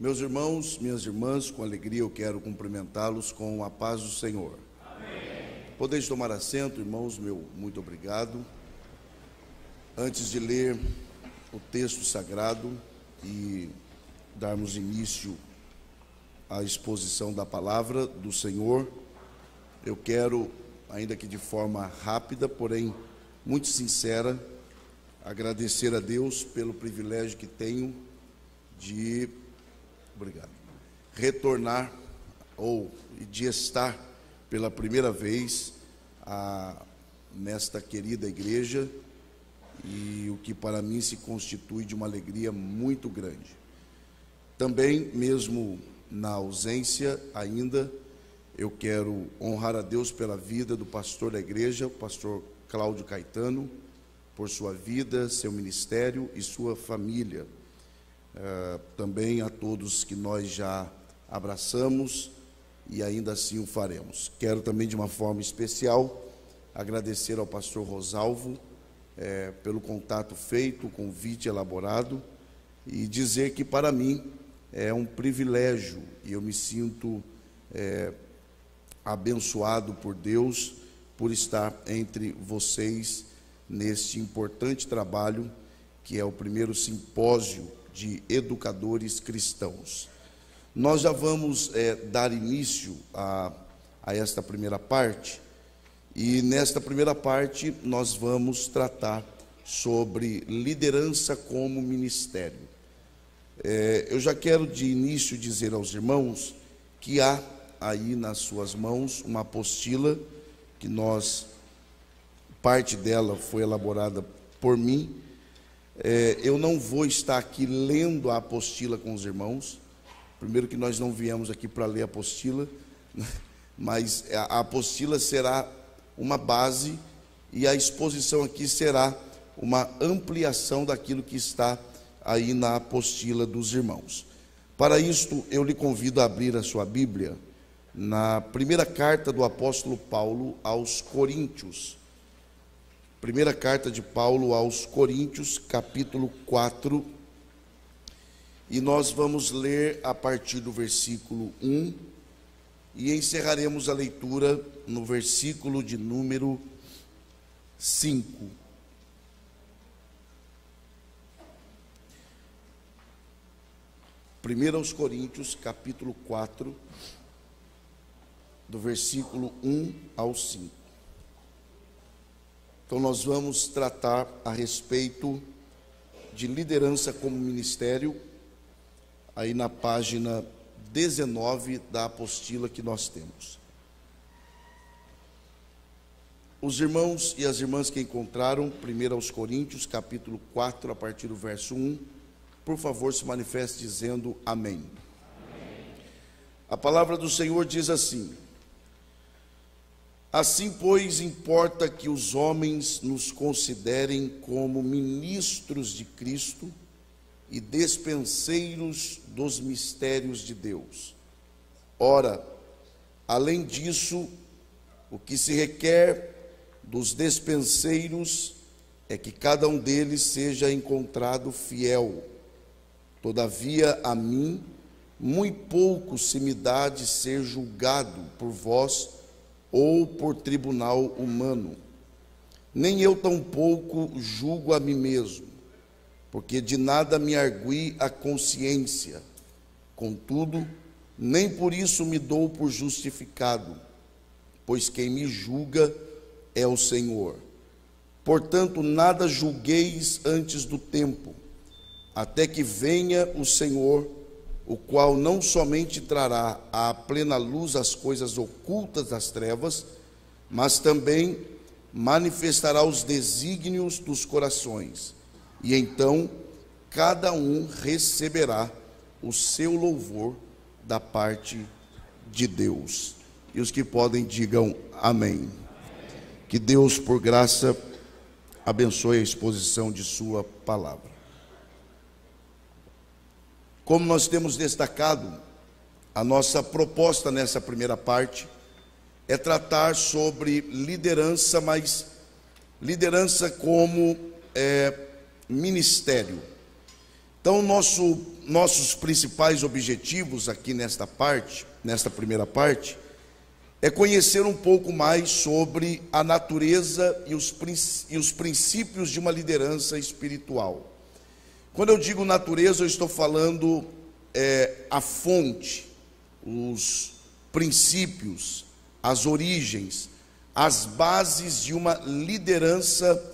Meus irmãos, minhas irmãs, com alegria eu quero cumprimentá-los com a paz do Senhor. Amém. Podeis tomar assento, irmãos, meu muito obrigado. Antes de ler o texto sagrado e darmos início à exposição da palavra do Senhor, eu quero, ainda que de forma rápida, porém muito sincera, agradecer a Deus pelo privilégio que tenho de Obrigado. Retornar ou de estar pela primeira vez a, nesta querida igreja e o que para mim se constitui de uma alegria muito grande. Também, mesmo na ausência ainda, eu quero honrar a Deus pela vida do pastor da igreja, o pastor Cláudio Caetano, por sua vida, seu ministério e sua família eh, também a todos que nós já abraçamos e ainda assim o faremos. Quero também, de uma forma especial, agradecer ao pastor Rosalvo eh, pelo contato feito, o convite elaborado e dizer que para mim é um privilégio e eu me sinto é, abençoado por Deus por estar entre vocês neste importante trabalho que é o primeiro simpósio de educadores cristãos. Nós já vamos é, dar início a, a esta primeira parte, e nesta primeira parte nós vamos tratar sobre liderança como ministério. É, eu já quero de início dizer aos irmãos que há aí nas suas mãos uma apostila que nós, parte dela foi elaborada por mim, é, eu não vou estar aqui lendo a apostila com os irmãos. Primeiro que nós não viemos aqui para ler a apostila, mas a apostila será uma base e a exposição aqui será uma ampliação daquilo que está aí na apostila dos irmãos. Para isto, eu lhe convido a abrir a sua Bíblia na primeira carta do apóstolo Paulo aos Coríntios. Primeira carta de Paulo aos Coríntios, capítulo 4. E nós vamos ler a partir do versículo 1 e encerraremos a leitura no versículo de número 5. Primeiro aos Coríntios, capítulo 4, do versículo 1 ao 5. Então, nós vamos tratar a respeito de liderança como ministério, aí na página 19 da apostila que nós temos. Os irmãos e as irmãs que encontraram, 1 aos Coríntios, capítulo 4, a partir do verso 1, por favor, se manifeste dizendo amém. amém. A palavra do Senhor diz assim: Assim, pois, importa que os homens nos considerem como ministros de Cristo e despenseiros dos mistérios de Deus. Ora, além disso, o que se requer dos despenseiros é que cada um deles seja encontrado fiel. Todavia, a mim, muito pouco se me dá de ser julgado por vós ou por tribunal humano. Nem eu tampouco julgo a mim mesmo, porque de nada me argui a consciência. Contudo, nem por isso me dou por justificado, pois quem me julga é o Senhor. Portanto, nada julgueis antes do tempo, até que venha o Senhor o qual não somente trará à plena luz as coisas ocultas das trevas, mas também manifestará os desígnios dos corações, e então cada um receberá o seu louvor da parte de Deus. E os que podem digam amém. Que Deus, por graça, abençoe a exposição de Sua palavra. Como nós temos destacado, a nossa proposta nessa primeira parte é tratar sobre liderança, mas liderança como é, ministério. Então, nosso, nossos principais objetivos aqui nesta parte, nesta primeira parte, é conhecer um pouco mais sobre a natureza e os, e os princípios de uma liderança espiritual. Quando eu digo natureza, eu estou falando é, a fonte, os princípios, as origens, as bases de uma liderança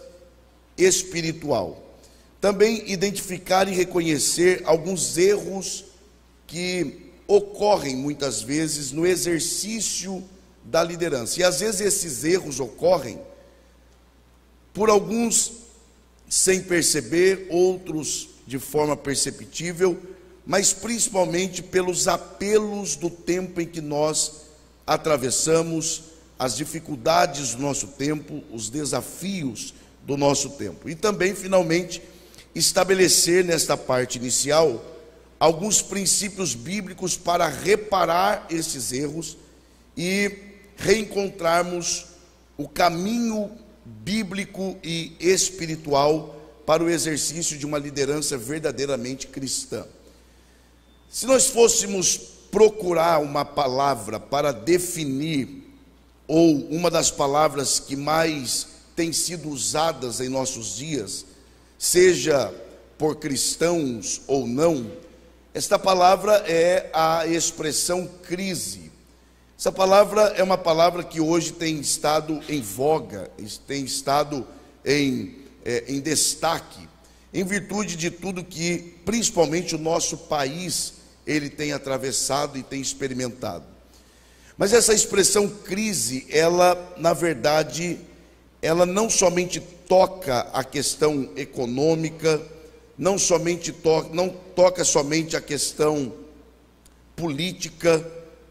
espiritual. Também identificar e reconhecer alguns erros que ocorrem muitas vezes no exercício da liderança. E às vezes esses erros ocorrem por alguns sem perceber, outros de forma perceptível, mas principalmente pelos apelos do tempo em que nós atravessamos, as dificuldades do nosso tempo, os desafios do nosso tempo. E também, finalmente, estabelecer nesta parte inicial alguns princípios bíblicos para reparar esses erros e reencontrarmos o caminho bíblico e espiritual para o exercício de uma liderança verdadeiramente cristã. Se nós fôssemos procurar uma palavra para definir, ou uma das palavras que mais tem sido usadas em nossos dias, seja por cristãos ou não, esta palavra é a expressão crise. Essa palavra é uma palavra que hoje tem estado em voga, tem estado em, é, em destaque, em virtude de tudo que, principalmente, o nosso país ele tem atravessado e tem experimentado. Mas essa expressão crise, ela, na verdade, ela não somente toca a questão econômica, não somente toca, não toca somente a questão política,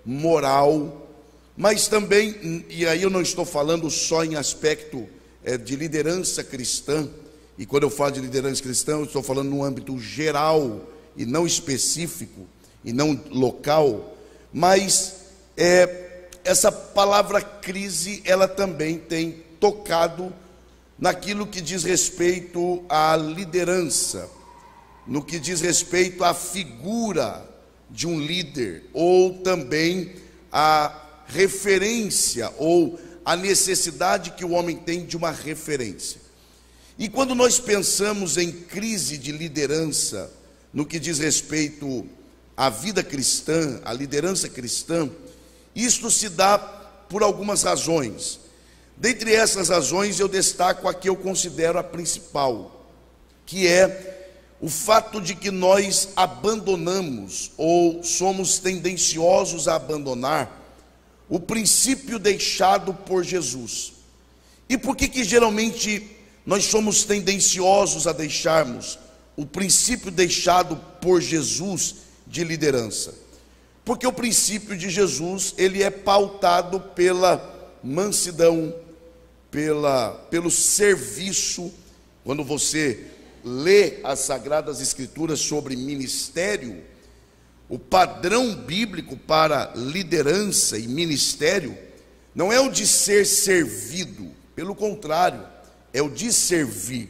moral, mas também, e aí eu não estou falando só em aspecto é, de liderança cristã, e quando eu falo de liderança cristã, eu estou falando no âmbito geral e não específico e não local, mas é, essa palavra crise, ela também tem tocado naquilo que diz respeito à liderança, no que diz respeito à figura de um líder, ou também a referência, ou a necessidade que o homem tem de uma referência. E quando nós pensamos em crise de liderança, no que diz respeito à vida cristã, à liderança cristã, isto se dá por algumas razões. Dentre essas razões, eu destaco a que eu considero a principal, que é o fato de que nós abandonamos ou somos tendenciosos a abandonar o princípio deixado por Jesus. E por que que geralmente nós somos tendenciosos a deixarmos o princípio deixado por Jesus de liderança? Porque o princípio de Jesus, ele é pautado pela mansidão, pela, pelo serviço. Quando você lê as Sagradas Escrituras sobre ministério, o padrão bíblico para liderança e ministério não é o de ser servido, pelo contrário, é o de servir.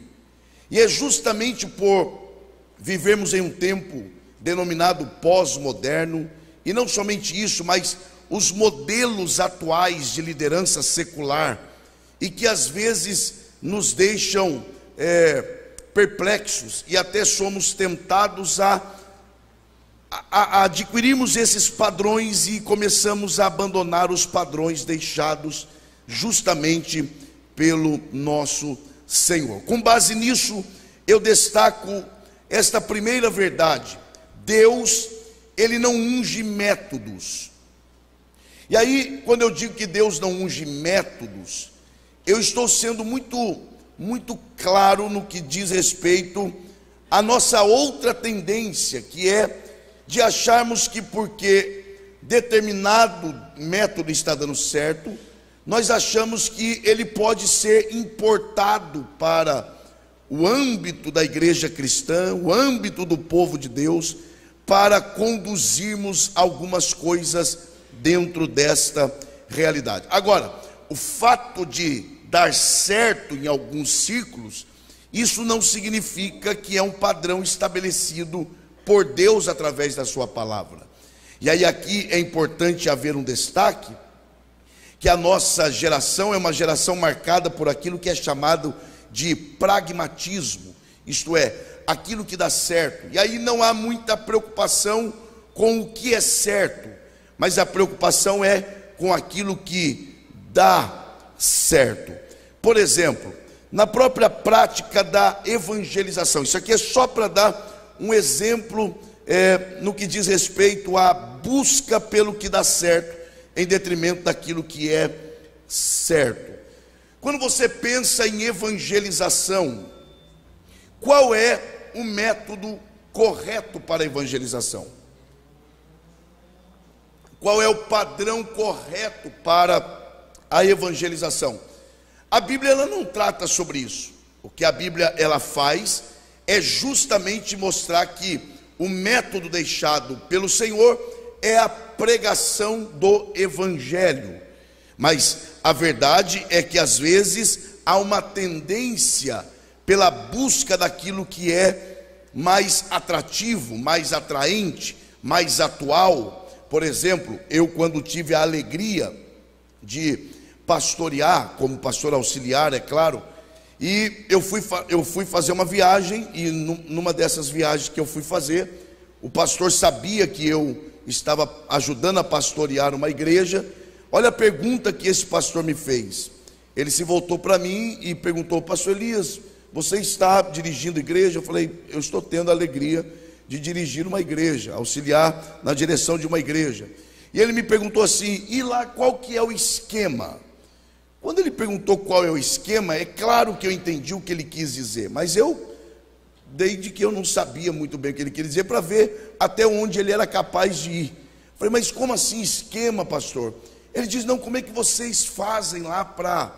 E é justamente por vivermos em um tempo denominado pós-moderno, e não somente isso, mas os modelos atuais de liderança secular, e que às vezes nos deixam é, perplexos e até somos tentados a, a, a adquirirmos esses padrões e começamos a abandonar os padrões deixados justamente pelo nosso Senhor. Com base nisso, eu destaco esta primeira verdade: Deus, ele não unge métodos. E aí, quando eu digo que Deus não unge métodos, eu estou sendo muito, muito claro no que diz respeito à nossa outra tendência, que é de acharmos que porque determinado método está dando certo, nós achamos que ele pode ser importado para o âmbito da igreja cristã, o âmbito do povo de Deus, para conduzirmos algumas coisas dentro desta realidade. Agora, o fato de dar certo em alguns círculos, isso não significa que é um padrão estabelecido por Deus através da Sua palavra. E aí, aqui é importante haver um destaque: que a nossa geração é uma geração marcada por aquilo que é chamado de pragmatismo, isto é, aquilo que dá certo. E aí não há muita preocupação com o que é certo, mas a preocupação é com aquilo que dá certo. Por exemplo, na própria prática da evangelização, isso aqui é só para dar um exemplo é, no que diz respeito à busca pelo que dá certo, em detrimento daquilo que é certo. Quando você pensa em evangelização, qual é o método correto para a evangelização? Qual é o padrão correto para a evangelização? A Bíblia ela não trata sobre isso. O que a Bíblia ela faz é justamente mostrar que o método deixado pelo Senhor é a pregação do evangelho. Mas a verdade é que às vezes há uma tendência pela busca daquilo que é mais atrativo, mais atraente, mais atual, por exemplo, eu quando tive a alegria de pastorear, como pastor auxiliar, é claro, e eu fui, eu fui fazer uma viagem, e numa dessas viagens que eu fui fazer, o pastor sabia que eu estava ajudando a pastorear uma igreja. Olha a pergunta que esse pastor me fez. Ele se voltou para mim e perguntou: Pastor Elias, você está dirigindo igreja? Eu falei: Eu estou tendo a alegria de dirigir uma igreja, auxiliar na direção de uma igreja. E ele me perguntou assim: "E lá qual que é o esquema?" Quando ele perguntou qual é o esquema, é claro que eu entendi o que ele quis dizer, mas eu desde que eu não sabia muito bem o que ele queria dizer para ver até onde ele era capaz de ir. Falei: "Mas como assim esquema, pastor?" Ele diz: "Não, como é que vocês fazem lá para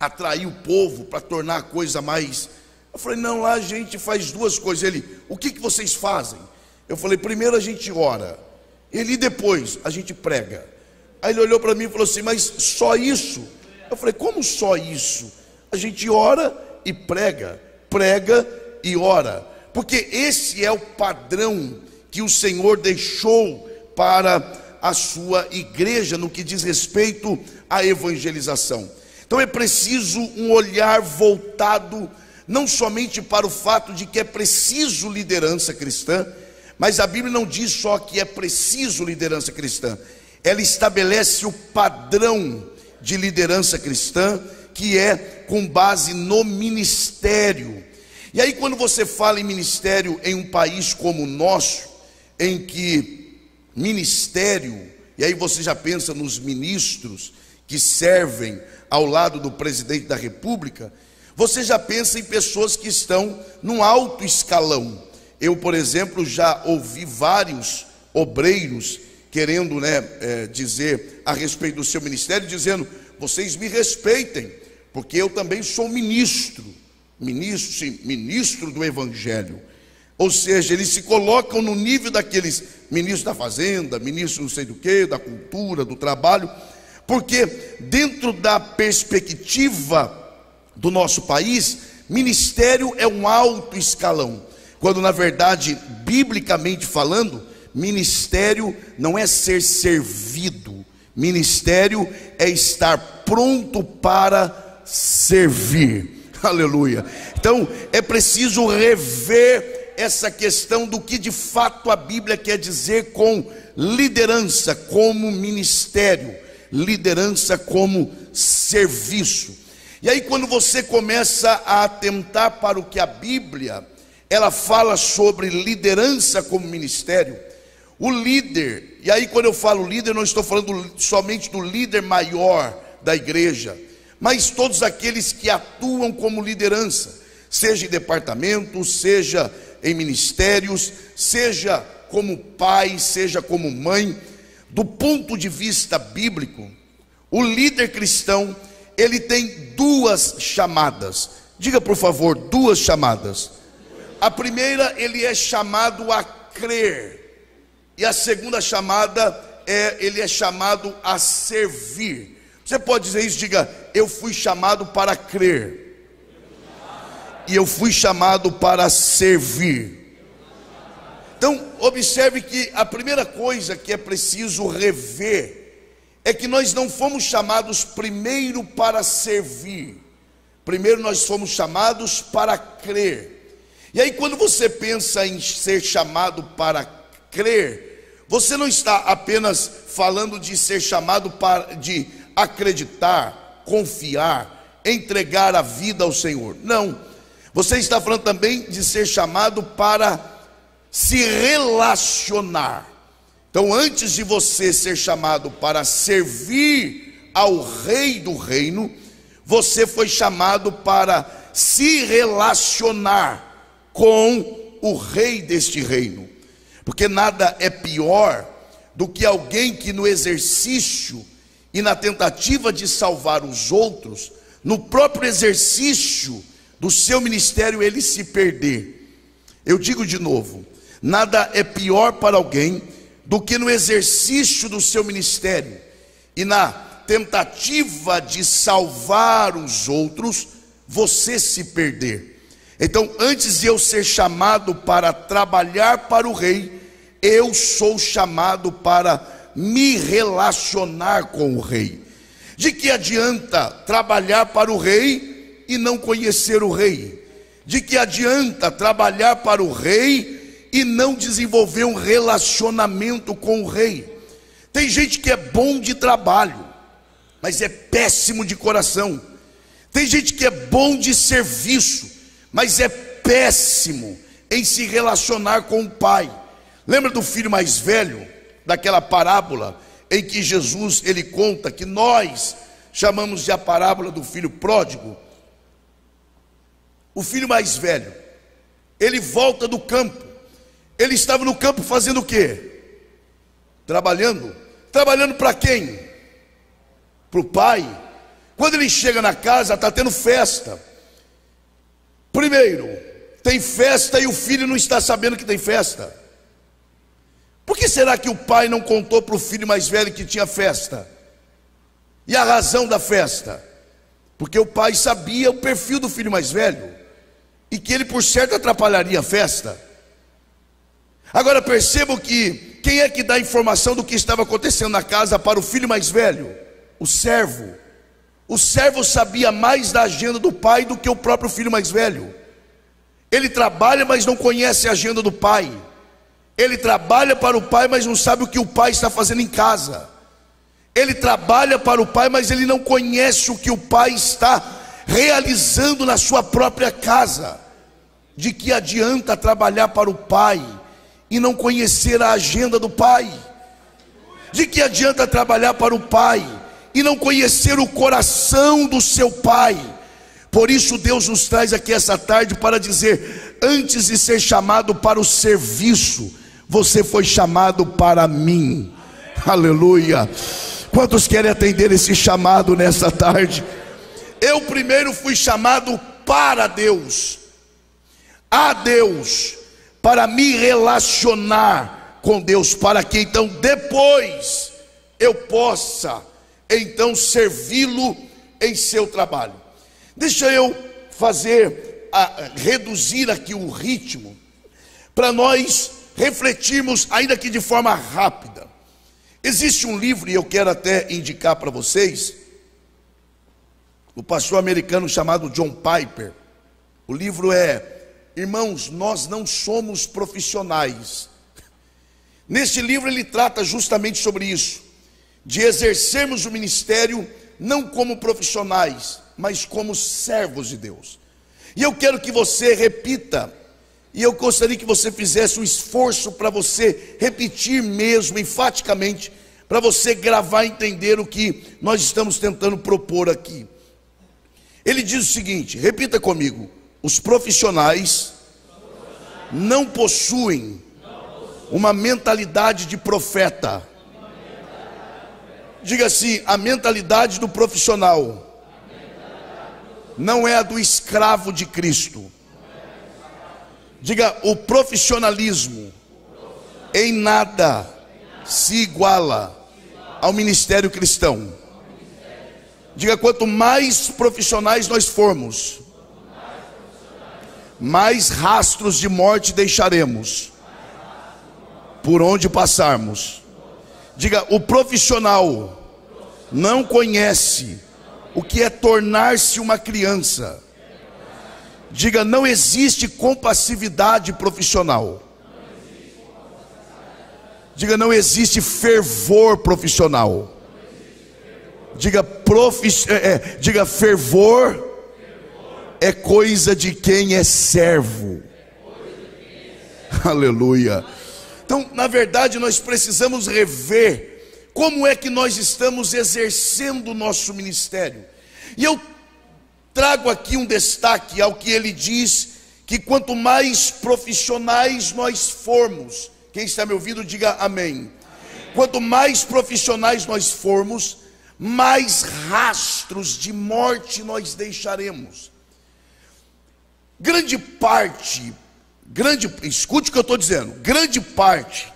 atrair o povo, para tornar a coisa mais eu falei, não, lá a gente faz duas coisas. Ele, o que, que vocês fazem? Eu falei, primeiro a gente ora. Ele, depois a gente prega. Aí ele olhou para mim e falou assim, mas só isso? Eu falei, como só isso? A gente ora e prega, prega e ora. Porque esse é o padrão que o Senhor deixou para a sua igreja no que diz respeito à evangelização. Então é preciso um olhar voltado não somente para o fato de que é preciso liderança cristã, mas a Bíblia não diz só que é preciso liderança cristã, ela estabelece o padrão de liderança cristã, que é com base no ministério. E aí, quando você fala em ministério em um país como o nosso, em que ministério, e aí você já pensa nos ministros que servem ao lado do presidente da república, você já pensa em pessoas que estão num alto escalão. Eu, por exemplo, já ouvi vários obreiros querendo né, é, dizer a respeito do seu ministério, dizendo: vocês me respeitem, porque eu também sou ministro, ministro, sim, ministro do Evangelho. Ou seja, eles se colocam no nível daqueles ministros da fazenda, ministro não sei do que, da cultura, do trabalho, porque dentro da perspectiva do nosso país, ministério é um alto escalão, quando na verdade, biblicamente falando, ministério não é ser servido, ministério é estar pronto para servir. Aleluia. Então, é preciso rever essa questão do que de fato a Bíblia quer dizer com liderança como ministério, liderança como serviço. E aí quando você começa a atentar para o que a Bíblia ela fala sobre liderança como ministério, o líder, e aí quando eu falo líder, não estou falando somente do líder maior da igreja, mas todos aqueles que atuam como liderança, seja em departamentos, seja em ministérios, seja como pai, seja como mãe, do ponto de vista bíblico, o líder cristão ele tem duas chamadas. Diga por favor, duas chamadas. A primeira, ele é chamado a crer. E a segunda chamada é ele é chamado a servir. Você pode dizer isso, diga, eu fui chamado para crer. e eu fui chamado para servir. Então, observe que a primeira coisa que é preciso rever é que nós não fomos chamados primeiro para servir, primeiro nós fomos chamados para crer. E aí, quando você pensa em ser chamado para crer, você não está apenas falando de ser chamado para de acreditar, confiar, entregar a vida ao Senhor. Não. Você está falando também de ser chamado para se relacionar. Então, antes de você ser chamado para servir ao rei do reino, você foi chamado para se relacionar com o rei deste reino. Porque nada é pior do que alguém que no exercício e na tentativa de salvar os outros, no próprio exercício do seu ministério, ele se perder. Eu digo de novo: nada é pior para alguém do que no exercício do seu ministério e na tentativa de salvar os outros, você se perder. Então, antes de eu ser chamado para trabalhar para o rei, eu sou chamado para me relacionar com o rei. De que adianta trabalhar para o rei e não conhecer o rei? De que adianta trabalhar para o rei e não desenvolver um relacionamento com o rei? Tem gente que é bom de trabalho, mas é péssimo de coração. Tem gente que é bom de serviço, mas é péssimo em se relacionar com o pai. Lembra do filho mais velho? daquela parábola em que Jesus ele conta que nós chamamos de a parábola do filho pródigo. O filho mais velho, ele volta do campo. Ele estava no campo fazendo o quê? Trabalhando. Trabalhando para quem? Para o pai. Quando ele chega na casa, está tendo festa. Primeiro, tem festa e o filho não está sabendo que tem festa. Por que será que o pai não contou para o filho mais velho que tinha festa? E a razão da festa? Porque o pai sabia o perfil do filho mais velho e que ele, por certo, atrapalharia a festa. Agora percebam que quem é que dá informação do que estava acontecendo na casa para o filho mais velho? O servo. O servo sabia mais da agenda do pai do que o próprio filho mais velho. Ele trabalha, mas não conhece a agenda do pai. Ele trabalha para o pai, mas não sabe o que o pai está fazendo em casa. Ele trabalha para o pai, mas ele não conhece o que o pai está realizando na sua própria casa. De que adianta trabalhar para o pai e não conhecer a agenda do pai? De que adianta trabalhar para o pai e não conhecer o coração do seu pai? Por isso Deus nos traz aqui essa tarde para dizer: antes de ser chamado para o serviço, você foi chamado para mim. Aleluia. Quantos querem atender esse chamado nessa tarde? Eu primeiro fui chamado para Deus, a Deus, para me relacionar com Deus, para que então depois eu possa então servi-lo em seu trabalho. Deixa eu fazer a, reduzir aqui o ritmo para nós refletirmos, ainda que de forma rápida. Existe um livro, e eu quero até indicar para vocês, o pastor americano chamado John Piper. O livro é Irmãos, nós não somos profissionais. Neste livro ele trata justamente sobre isso, de exercermos o ministério não como profissionais, mas como servos de Deus. E eu quero que você repita e eu gostaria que você fizesse um esforço para você repetir mesmo, enfaticamente, para você gravar e entender o que nós estamos tentando propor aqui. Ele diz o seguinte: repita comigo: os profissionais não possuem uma mentalidade de profeta. Diga assim: a mentalidade do profissional não é a do escravo de Cristo. Diga, o profissionalismo em nada se iguala ao ministério cristão. Diga, quanto mais profissionais nós formos, mais rastros de morte deixaremos por onde passarmos. Diga, o profissional não conhece o que é tornar-se uma criança. Diga, não existe compassividade profissional. Diga, não existe fervor profissional. Diga, profi, é, é, diga fervor é coisa de quem é servo. Aleluia. Então, na verdade, nós precisamos rever como é que nós estamos exercendo o nosso ministério. E eu trago aqui um destaque ao que ele diz que quanto mais profissionais nós formos, quem está me ouvindo, diga amém. amém. Quanto mais profissionais nós formos, mais rastros de morte nós deixaremos. Grande parte, grande, escute o que eu estou dizendo, grande parte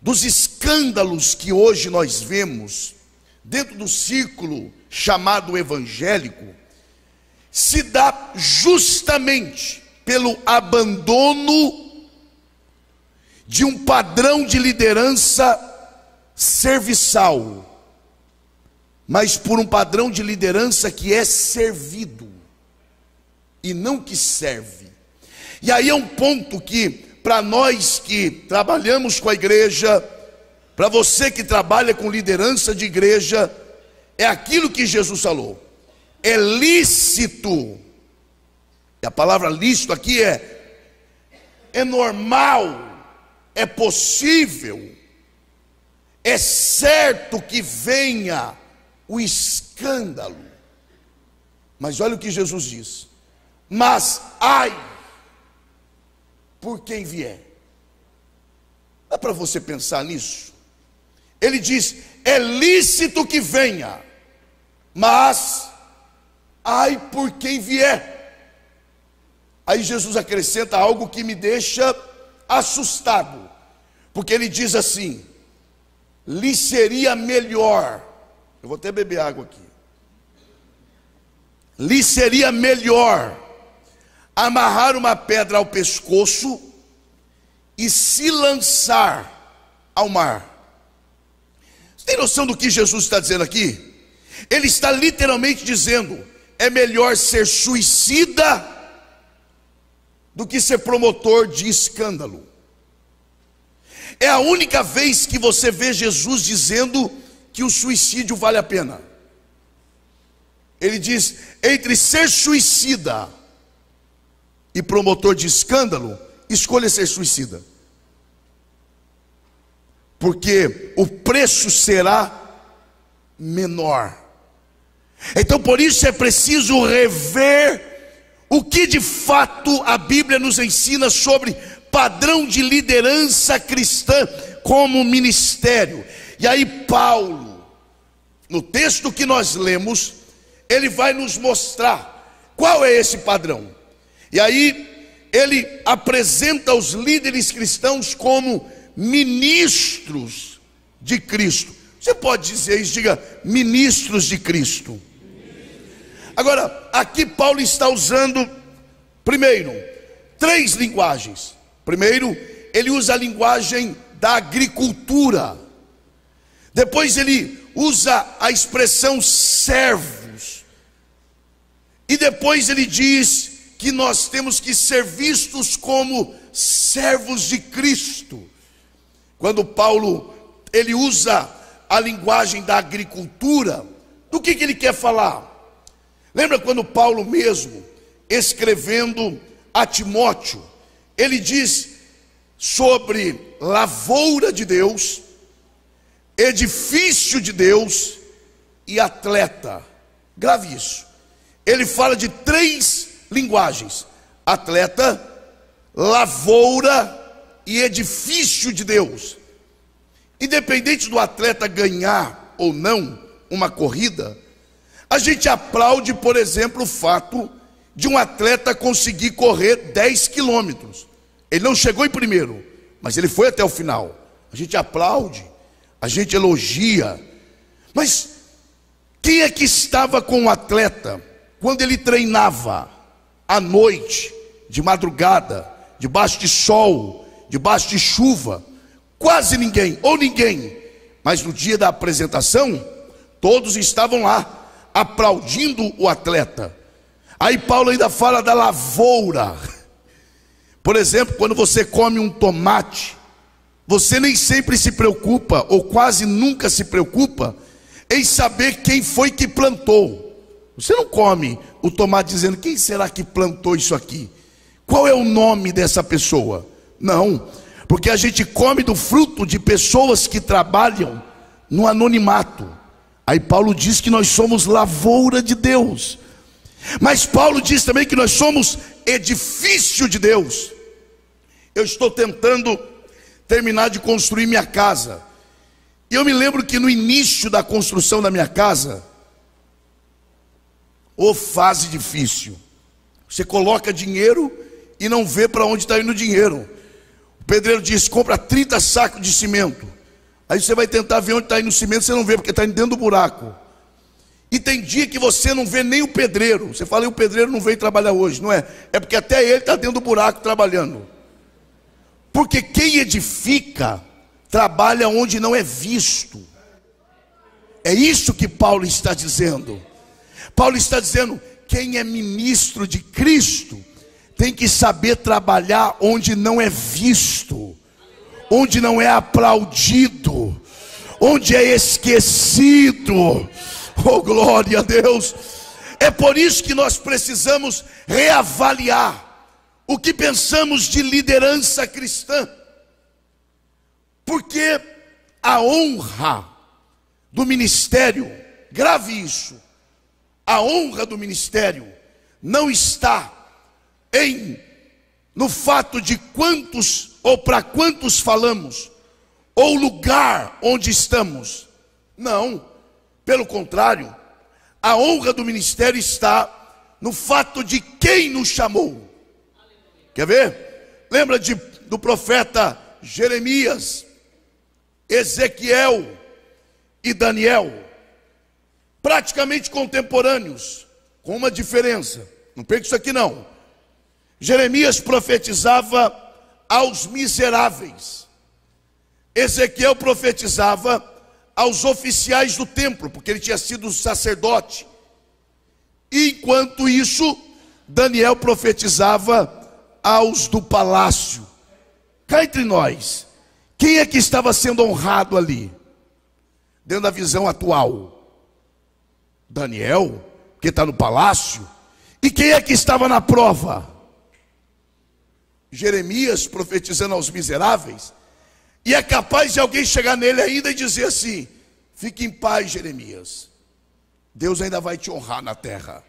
dos escândalos que hoje nós vemos dentro do círculo chamado evangélico se dá justamente pelo abandono de um padrão de liderança serviçal, mas por um padrão de liderança que é servido e não que serve. E aí é um ponto que, para nós que trabalhamos com a igreja, para você que trabalha com liderança de igreja, é aquilo que Jesus falou: é lícito, e a palavra lícito aqui é, é normal, é possível, é certo que venha o escândalo. Mas olha o que Jesus diz: Mas ai, por quem vier. Dá para você pensar nisso? Ele diz: É lícito que venha, mas ai por quem vier. Aí Jesus acrescenta algo que me deixa assustado, porque ele diz assim: lhe seria melhor, eu vou até beber água aqui, lhe seria melhor amarrar uma pedra ao pescoço e se lançar ao mar. Você tem noção do que Jesus está dizendo aqui? Ele está literalmente dizendo: é melhor ser suicida do que ser promotor de escândalo. É a única vez que você vê Jesus dizendo que o suicídio vale a pena. Ele diz: entre ser suicida e promotor de escândalo, escolha ser suicida. Porque o preço será menor. Então por isso é preciso rever o que de fato a Bíblia nos ensina sobre padrão de liderança cristã como ministério. E aí, Paulo, no texto que nós lemos, ele vai nos mostrar qual é esse padrão. E aí, ele apresenta os líderes cristãos como ministros de Cristo. Você pode dizer isso, diga ministros de Cristo. Agora, aqui Paulo está usando, primeiro, três linguagens. Primeiro, ele usa a linguagem da agricultura. Depois, ele usa a expressão servos. E depois, ele diz que nós temos que ser vistos como servos de Cristo. Quando Paulo ele usa a linguagem da agricultura, do que, que ele quer falar? Lembra quando Paulo mesmo, escrevendo a Timóteo, ele diz sobre lavoura de Deus, edifício de Deus e atleta. Grave isso. Ele fala de três linguagens: atleta, lavoura e edifício de Deus. Independente do atleta ganhar ou não uma corrida, a gente aplaude, por exemplo, o fato de um atleta conseguir correr 10 quilômetros. Ele não chegou em primeiro, mas ele foi até o final. A gente aplaude, a gente elogia. Mas quem é que estava com o atleta quando ele treinava à noite, de madrugada, debaixo de sol, debaixo de chuva, quase ninguém, ou ninguém, mas no dia da apresentação, todos estavam lá, aplaudindo o atleta. Aí Paulo ainda fala da lavoura. Por exemplo, quando você come um tomate, você nem sempre se preocupa, ou quase nunca se preocupa, em saber quem foi que plantou. Você não come o tomate dizendo quem será que plantou isso aqui? Qual é o nome dessa pessoa? Não, porque a gente come do fruto de pessoas que trabalham no anonimato. Aí Paulo diz que nós somos lavoura de Deus. Mas Paulo diz também que nós somos edifício de Deus. Eu estou tentando terminar de construir minha casa. E eu me lembro que no início da construção da minha casa, ou fase difícil. Você coloca dinheiro e não vê para onde está indo o dinheiro. O pedreiro diz: compra 30 sacos de cimento. Aí você vai tentar ver onde está indo o cimento, você não vê, porque está dentro do buraco. E tem dia que você não vê nem o pedreiro. Você fala, e o pedreiro não veio trabalhar hoje, não é? É porque até ele está dentro do buraco trabalhando. Porque quem edifica, trabalha onde não é visto. É isso que Paulo está dizendo. Paulo está dizendo: quem é ministro de Cristo tem que saber trabalhar onde não é visto, onde não é aplaudido, onde é esquecido. Oh, glória a Deus! É por isso que nós precisamos reavaliar o que pensamos de liderança cristã, porque a honra do ministério, grave isso, a honra do ministério não está em no fato de quantos ou para quantos falamos, ou lugar onde estamos. Não, pelo contrário, a honra do ministério está no fato de quem nos chamou. Quer ver? Lembra de, do profeta Jeremias, Ezequiel e Daniel praticamente contemporâneos, com uma diferença. Não perca isso aqui não. Jeremias profetizava aos miseráveis. Ezequiel profetizava aos oficiais do templo, porque ele tinha sido sacerdote. enquanto isso, Daniel profetizava aos do palácio. Cá entre nós, quem é que estava sendo honrado ali? Dentro da visão atual. Daniel, que está no palácio. E quem é que estava na prova? Jeremias profetizando aos miseráveis. E é capaz de alguém chegar nele ainda e dizer assim: Fique em paz, Jeremias. Deus ainda vai te honrar na terra.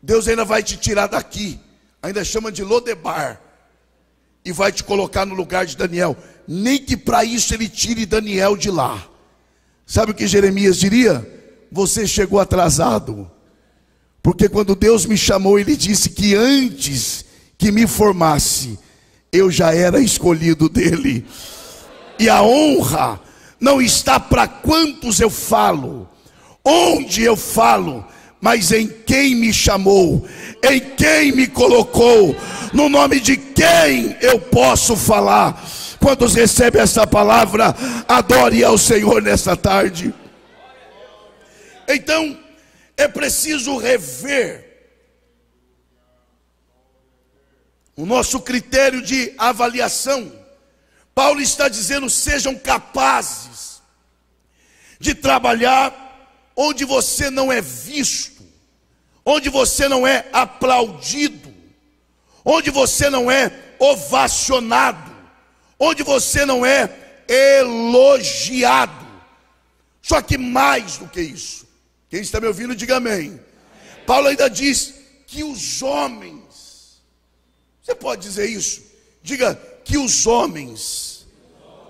Deus ainda vai te tirar daqui. Ainda chama de Lodebar. E vai te colocar no lugar de Daniel. Nem que para isso ele tire Daniel de lá. Sabe o que Jeremias diria? Você chegou atrasado. Porque quando Deus me chamou, Ele disse que antes que me formasse, eu já era escolhido dele. E a honra não está para quantos eu falo, onde eu falo, mas em quem me chamou, em quem me colocou, no nome de quem eu posso falar. Quantos recebem essa palavra, adore ao Senhor nesta tarde. Então, é preciso rever o nosso critério de avaliação. Paulo está dizendo: sejam capazes de trabalhar onde você não é visto, onde você não é aplaudido, onde você não é ovacionado, onde você não é elogiado. Só que mais do que isso, quem está me ouvindo, diga amém. Paulo ainda diz que os homens, você pode dizer isso? Diga que os homens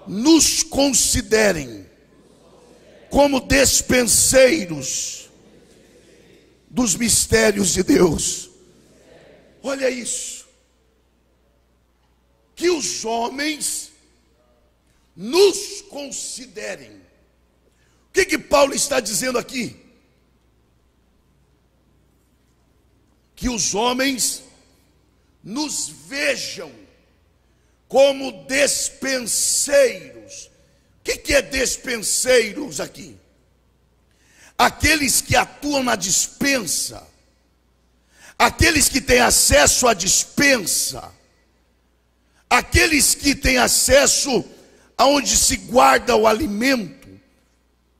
nos considerem como despenseiros dos mistérios de Deus. Olha isso. Que os homens nos considerem. O que que Paulo está dizendo aqui? Que os homens nos vejam como despenseiros. O que, é despenseiros aqui? Aqueles que atuam na dispensa, aqueles que têm acesso à dispensa, aqueles que têm acesso aonde se guarda o alimento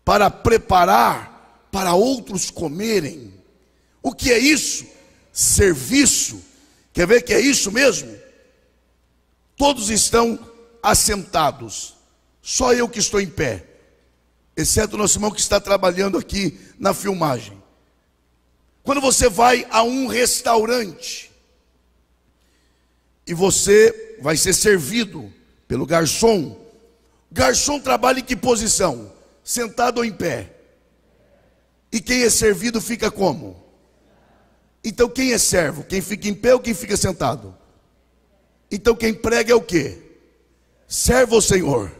para preparar para outros comerem. O que é isso? Serviço. Quer ver que é isso mesmo? Todos estão assentados, só eu que estou em pé, exceto o nosso irmão que está trabalhando aqui na filmagem. Quando você vai a um restaurante e você vai ser servido pelo garçom, Garçom trabalha em que posição? Sentado ou em pé? E quem é servido fica como? Então quem é servo? Quem fica em pé ou quem fica sentado? Então quem prega é o que? Servo ao Senhor.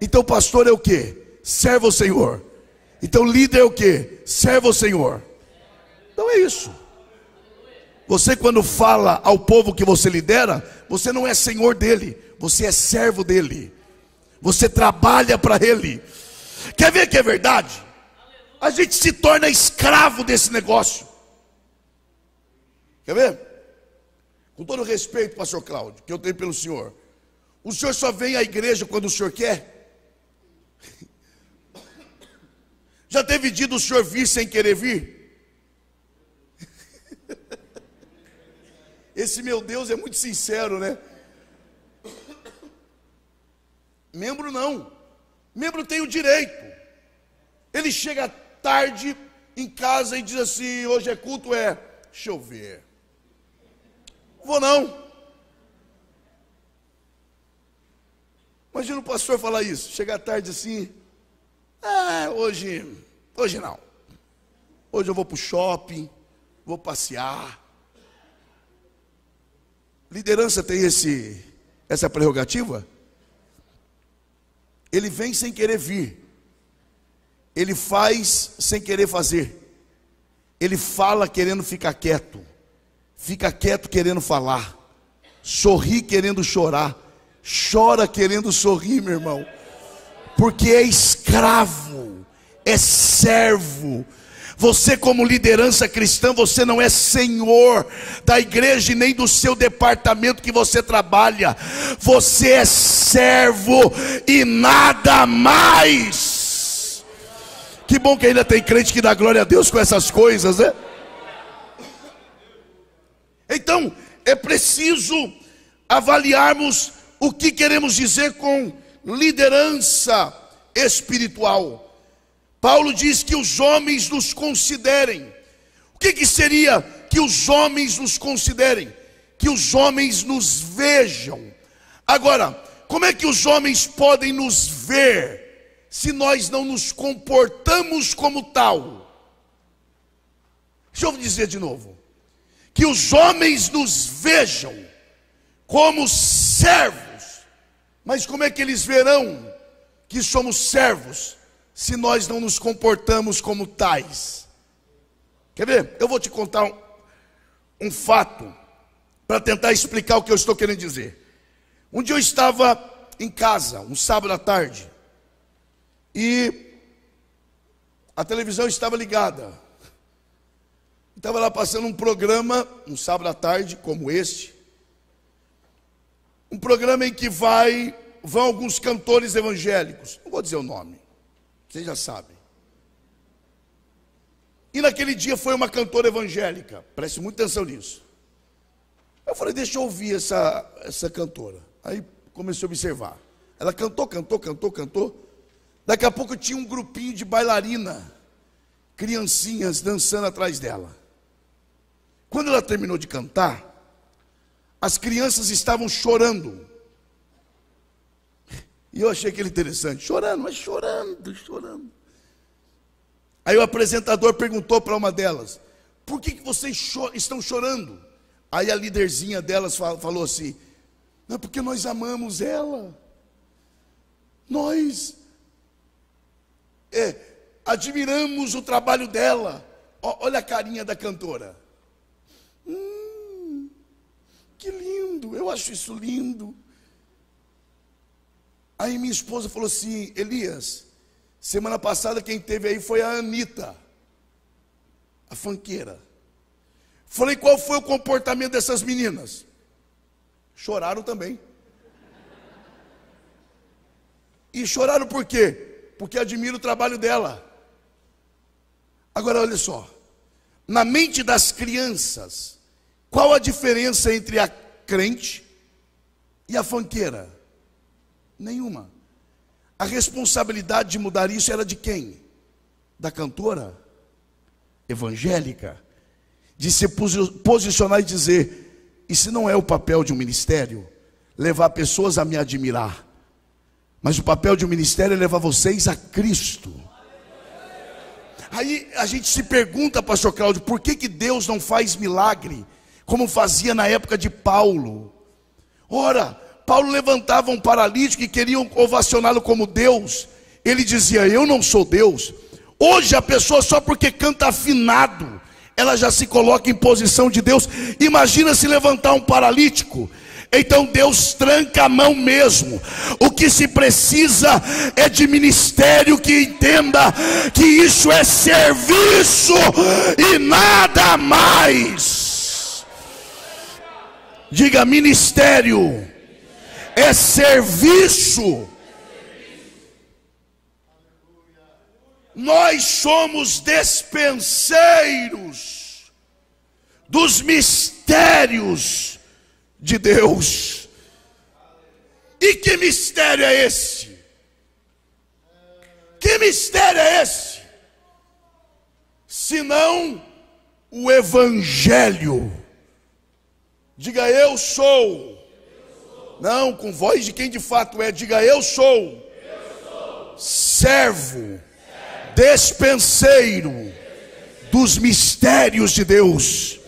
Então pastor é o que? Servo ao Senhor. Então líder é o que? Servo ao Senhor. Então é isso. Você quando fala ao povo que você lidera, você não é senhor dele, você é servo dele você trabalha para Ele. Quer ver que é verdade? A gente se torna escravo desse negócio. Quer ver? Com todo respeito, pastor Cláudio, que eu tenho pelo senhor. O senhor só vem à igreja quando o senhor quer? Já teve dia do senhor vir sem querer vir? Esse meu Deus é muito sincero, né? Membro não. Membro tem o direito. Ele chega tarde em casa e diz assim: hoje é culto, é. Deixa eu ver. Vou não. Imagina o pastor falar isso, chegar tarde assim. Ah, hoje, hoje não. Hoje eu vou para o shopping, vou passear. Liderança tem esse, essa prerrogativa? Ele vem sem querer vir. Ele faz sem querer fazer. Ele fala querendo ficar quieto. Fica quieto querendo falar. Sorri querendo chorar. Chora querendo sorrir, meu irmão. Porque é escravo, é servo você, como liderança cristã, você não é senhor da igreja e nem do seu departamento que você trabalha. Você é servo e nada mais. Que bom que ainda tem crente que dá glória a Deus com essas coisas, né? Então, é preciso avaliarmos o que queremos dizer com liderança espiritual. Paulo diz que os homens nos considerem. O que, que seria que os homens nos considerem? Que os homens nos vejam. Agora, como é que os homens podem nos ver se nós não nos comportamos como tal? Deixa eu dizer de novo. Que os homens nos vejam como servos. Mas como é que eles verão que somos servos? se nós não nos comportamos como tais. Quer ver? Eu vou te contar um, um fato para tentar explicar o que eu estou querendo dizer. Um dia eu estava em casa, um sábado à tarde, e a televisão estava ligada. Estava lá passando um programa, um sábado à tarde, como este. Um programa em que vai, vão alguns cantores evangélicos. Não vou dizer o nome. Vocês já sabem. E naquele dia foi uma cantora evangélica. Preste muita atenção nisso. Eu falei, deixa eu ouvir essa, essa cantora. Aí comecei a observar. Ela cantou, cantou, cantou, cantou. Daqui a pouco tinha um grupinho de bailarina, criancinhas dançando atrás dela. Quando ela terminou de cantar, as crianças estavam chorando. E eu achei aquele interessante, chorando, mas chorando, chorando. Aí o apresentador perguntou para uma delas: Por que, que vocês estão chorando? Aí a líderzinha delas falou assim: Não, porque nós amamos ela. Nós é, admiramos o trabalho dela. olha a carinha da cantora. Hum, lindo, eu acho isso lindo. Aí minha esposa falou assim: Elias, semana passada quem teve aí foi a Anitta, a fanqueira. Falei, qual foi o comportamento dessas meninas? Choraram também. E choraram por quê? Porque admiro o trabalho dela. Agora olha só. Na mente das crianças, qual a diferença entre a crente e a fanqueira? Nenhuma. A responsabilidade de mudar isso era de quem? Da cantora evangélica? De se posicionar e dizer: isso não é o papel de um ministério, levar pessoas a me admirar, mas o papel de um ministério é levar vocês a Cristo. Aí a gente se pergunta, pastor Cláudio, por que, que Deus não faz milagre, como fazia na época de Paulo? Ora, Paulo levantava um paralítico e queriam ovacioná-lo como Deus. Ele dizia: Eu não sou Deus. Hoje a pessoa, só porque canta afinado, ela já se coloca em posição de Deus. Imagina se levantar um paralítico. Então Deus tranca a mão mesmo. O que se precisa é de ministério que entenda que isso é serviço e nada mais. Diga ministério é serviço. Nós somos despenseiros dos mistérios de Deus. E que mistério é esse? Que mistério é esse? Senão o Evangelho. Diga eu sou não, com voz de quem de fato é. Diga: Eu sou, eu sou. servo, despenseiro dos mistérios de Deus.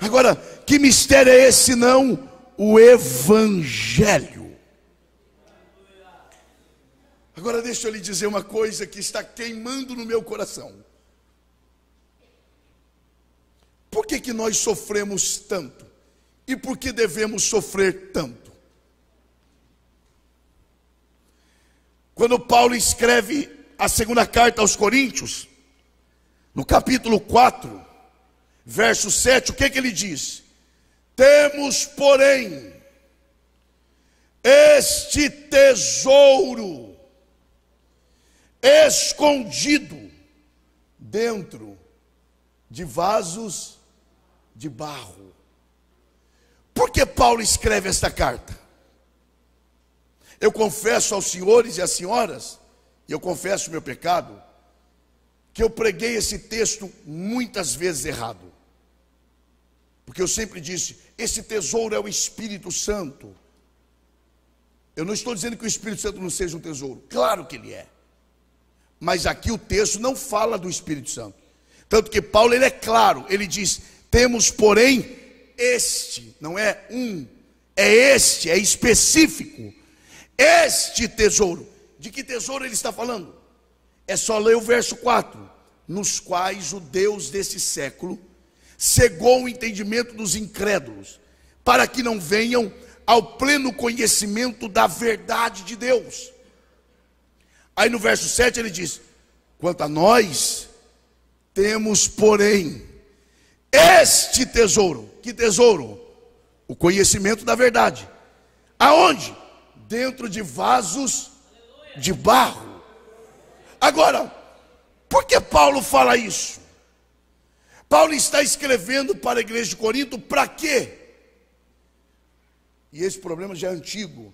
Agora, que mistério é esse não? O Evangelho. Agora deixa eu lhe dizer uma coisa que está queimando no meu coração. Por que, que nós sofremos tanto? E por que devemos sofrer tanto? Quando Paulo escreve a segunda carta aos Coríntios, no capítulo 4, verso 7, o que, que ele diz? Temos, porém, este tesouro escondido dentro de vasos de barro. Por que Paulo escreve esta carta? Eu confesso aos senhores e às senhoras, e eu confesso o meu pecado, que eu preguei esse texto muitas vezes errado. Porque eu sempre disse: esse tesouro é o Espírito Santo. Eu não estou dizendo que o Espírito Santo não seja um tesouro, claro que ele é. Mas aqui o texto não fala do Espírito Santo. Tanto que Paulo ele é claro, ele diz: temos, porém, este, não é um, é este, é específico. Este tesouro. De que tesouro ele está falando? É só ler o verso 4. Nos quais o Deus desse século cegou o entendimento dos incrédulos, para que não venham ao pleno conhecimento da verdade de Deus. Aí no verso 7 ele diz: Quanto a nós, temos, porém, este tesouro. Que tesouro? O conhecimento da verdade. Aonde? dentro de vasos de barro. Agora, por que Paulo fala isso? Paulo está escrevendo para a igreja de Corinto para quê? E esse problema já é antigo,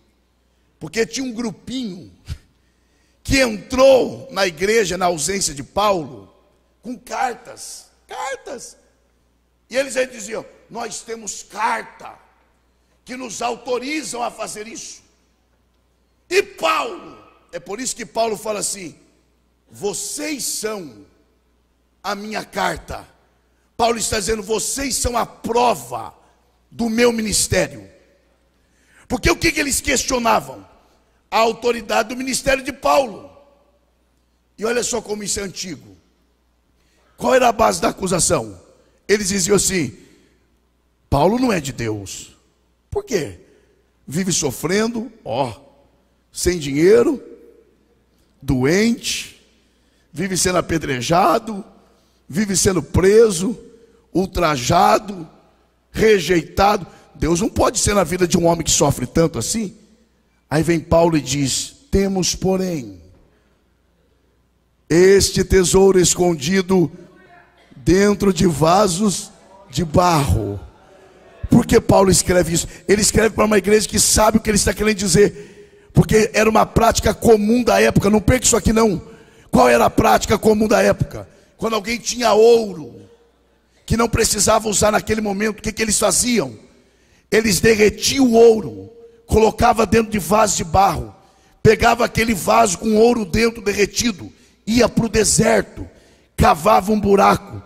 porque tinha um grupinho que entrou na igreja na ausência de Paulo com cartas, cartas. E eles aí diziam: Nós temos carta que nos autorizam a fazer isso. E Paulo, é por isso que Paulo fala assim: vocês são a minha carta. Paulo está dizendo: vocês são a prova do meu ministério. Porque o que, que eles questionavam? A autoridade do ministério de Paulo. E olha só como isso é antigo. Qual era a base da acusação? Eles diziam assim: Paulo não é de Deus. Por quê? Vive sofrendo, ó, sem dinheiro, doente, vive sendo apedrejado, vive sendo preso, ultrajado, rejeitado. Deus não pode ser na vida de um homem que sofre tanto assim. Aí vem Paulo e diz: Temos, porém, este tesouro escondido dentro de vasos de barro. Por que Paulo escreve isso? Ele escreve para uma igreja que sabe o que ele está querendo dizer, porque era uma prática comum da época. Não perca isso aqui, não. Qual era a prática comum da época? Quando alguém tinha ouro, que não precisava usar naquele momento, o que, que eles faziam? Eles derretiam o ouro, colocava dentro de vaso de barro, pegava aquele vaso com ouro dentro derretido, ia para o deserto, cavava um buraco,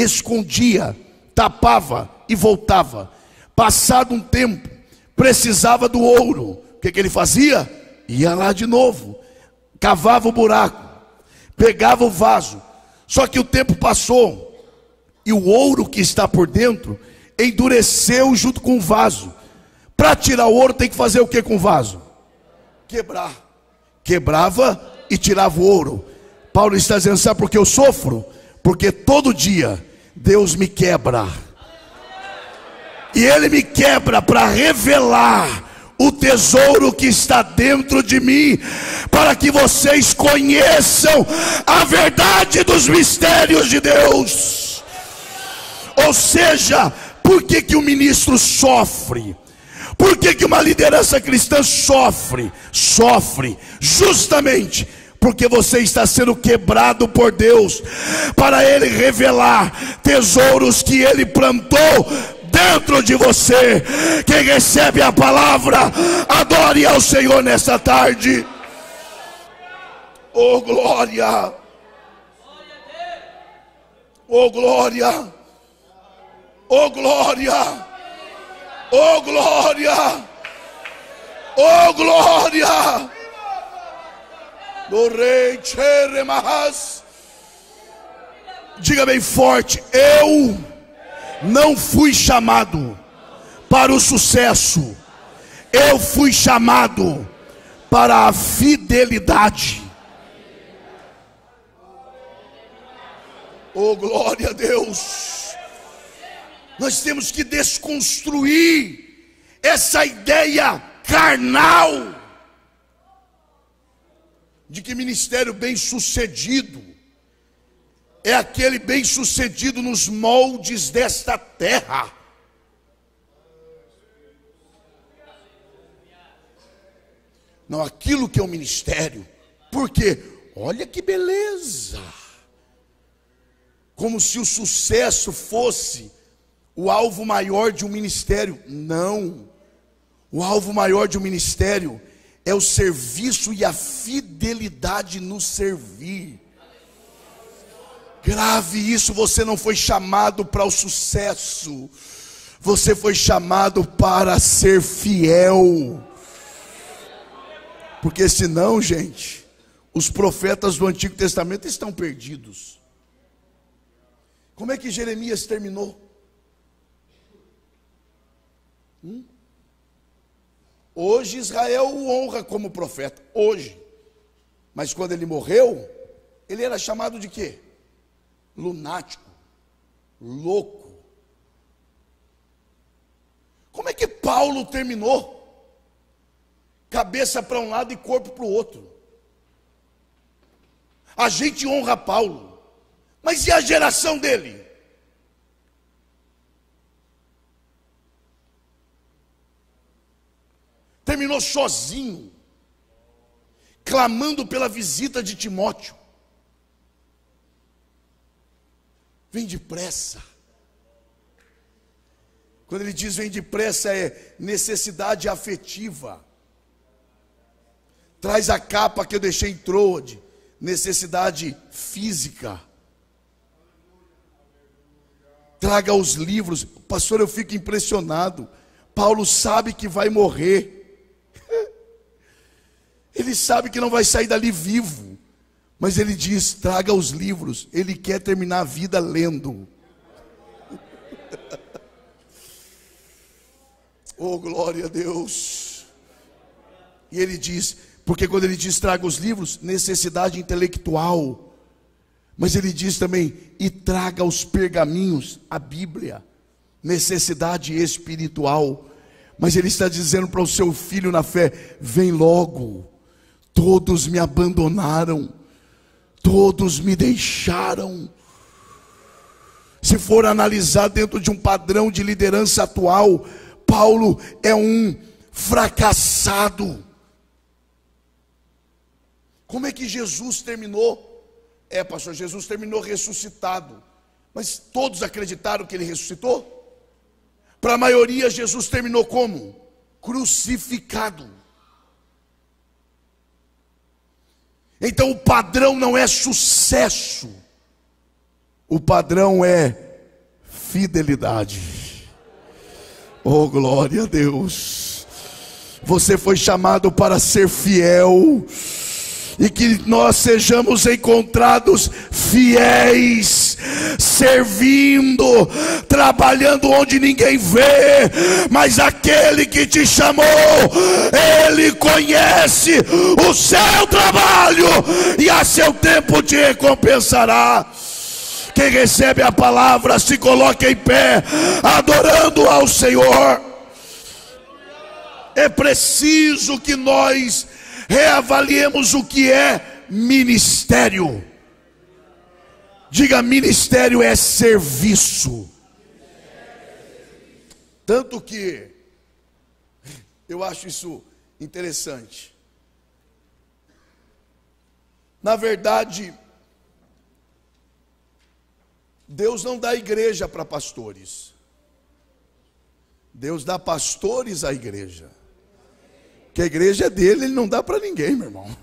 escondia, tapava e voltava. Passado um tempo, precisava do ouro. O que, que ele fazia? Ia lá de novo, cavava o buraco, pegava o vaso. Só que o tempo passou e o ouro que está por dentro endureceu junto com o vaso. Para tirar o ouro tem que fazer o que com o vaso? Quebrar. Quebrava e tirava o ouro. Paulo está dizendo: sabe por que eu sofro? Porque todo dia Deus me quebra. E Ele me quebra para revelar o tesouro que está dentro de mim, para que vocês conheçam a verdade dos mistérios de Deus. Ou seja, por que, que o ministro sofre? Por que, que uma liderança cristã sofre? Sofre justamente porque você está sendo quebrado por Deus, para Ele revelar tesouros que Ele plantou dentro de você. Quem recebe a palavra, adore ao Senhor nesta tarde. Oh glória! Oh glória! Oh glória! Oh glória! Oh glória! Diga bem forte, eu não fui chamado para o sucesso, eu fui chamado para a fidelidade. Oh, glória a Deus! Nós temos que desconstruir essa ideia carnal de que ministério bem sucedido é aquele bem-sucedido nos moldes desta terra. Não, aquilo que é o ministério. Porque, olha que beleza. Como se o sucesso fosse o alvo maior de um ministério. Não. O alvo maior de um ministério é o serviço e a fidelidade no servir. Grave isso, você não foi chamado para o sucesso, você foi chamado para ser fiel. Porque senão, gente, os profetas do Antigo Testamento estão perdidos. Como é que Jeremias terminou? Hum? Hoje Israel o honra como profeta, hoje. Mas quando ele morreu, ele era chamado de quê? lunático, louco. Como é que Paulo terminou? Cabeça para um lado e corpo para o outro. A gente honra Paulo, mas e a geração dele? Terminou sozinho, clamando pela visita de Timóteo. Vem depressa. Quando ele diz vem depressa, é necessidade afetiva. Traz a capa que eu deixei em Troade, necessidade física. Traga os livros. Pastor, eu fico impressionado. Paulo sabe que vai morrer. Ele sabe que não vai sair dali vivo. Mas ele diz: traga os livros. Ele quer terminar a vida lendo. Oh, glória a Deus. E ele diz, porque quando ele diz traga os livros, necessidade intelectual. Mas ele diz também, e traga os pergaminhos, a Bíblia, necessidade espiritual. Mas ele está dizendo para o seu filho na fé: vem logo, todos me abandonaram, todos me deixaram. Se for analisar dentro de um padrão de liderança atual, Paulo é um fracassado. Como é que Jesus terminou? É, pastor, Jesus terminou ressuscitado. Mas todos acreditaram que ele ressuscitou? Para a maioria, Jesus terminou como? Crucificado. Então o padrão não é sucesso, o padrão é fidelidade. Oh, glória a Deus. Você foi chamado para ser fiel. E que nós sejamos encontrados fiéis, servindo, trabalhando onde ninguém vê, mas aquele que te chamou, ele conhece o seu trabalho e a seu tempo te recompensará. Quem recebe a palavra se coloca em pé, adorando ao Senhor. É preciso que nós reavaliemos o que é ministério. Diga: ministério é serviço. Tanto que eu acho isso interessante. Na verdade, Deus não dá igreja para pastores. Deus dá pastores à igreja. Que a igreja é dele, ele não dá para ninguém, meu irmão.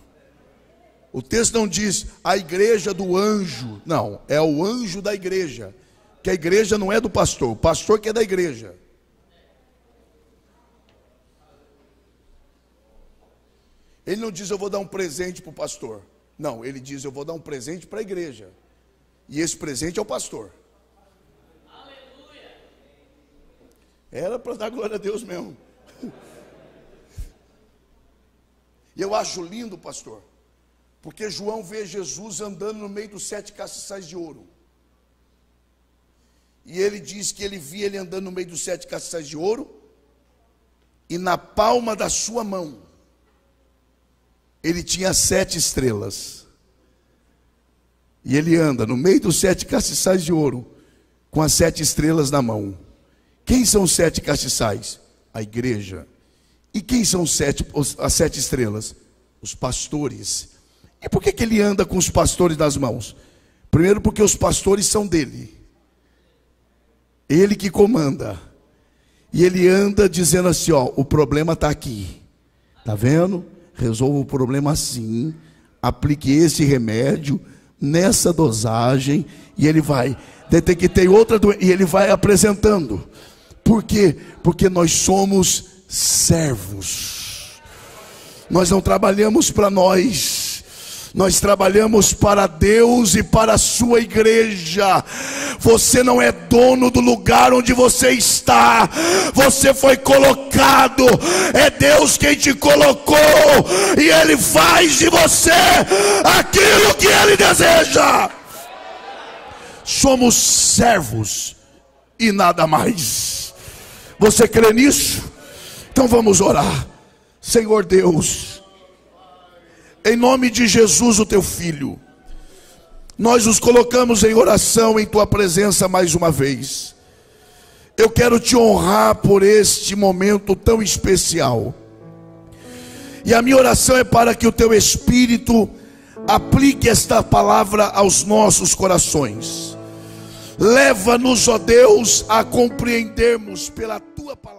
O texto não diz a igreja do anjo. Não, é o anjo da igreja. Que a igreja não é do pastor, o pastor que é da igreja. Ele não diz eu vou dar um presente para o pastor. Não, ele diz eu vou dar um presente para a igreja. E esse presente é o pastor. Aleluia. Era para dar glória a Deus mesmo. E eu acho lindo, pastor, porque João vê Jesus andando no meio dos sete castiçais de ouro. E ele diz que ele via ele andando no meio dos sete castiçais de ouro, e na palma da sua mão, ele tinha sete estrelas. E ele anda no meio dos sete castiçais de ouro, com as sete estrelas na mão. Quem são os sete castiçais? A igreja. E quem são sete, as sete estrelas? Os pastores. E por que, que ele anda com os pastores nas mãos? Primeiro, porque os pastores são dele. Ele que comanda. E ele anda dizendo assim: ó, o problema está aqui. Está vendo? Resolva o problema assim. Aplique esse remédio nessa dosagem, e ele vai detectar outra doença, e ele vai apresentando. Por quê? Porque nós somos servos. Nós não trabalhamos para nós nós trabalhamos para Deus e para a sua igreja. Você não é dono do lugar onde você está. Você foi colocado. É Deus quem te colocou e ele faz de você aquilo que ele deseja. Somos servos e nada mais. Você crê nisso? Então vamos orar. Senhor Deus, em nome de Jesus, o teu filho, nós os colocamos em oração em tua presença mais uma vez. Eu quero te honrar por este momento tão especial. E a minha oração é para que o teu espírito aplique esta palavra aos nossos corações. Leva-nos, ó Deus, a compreendermos pela tua palavra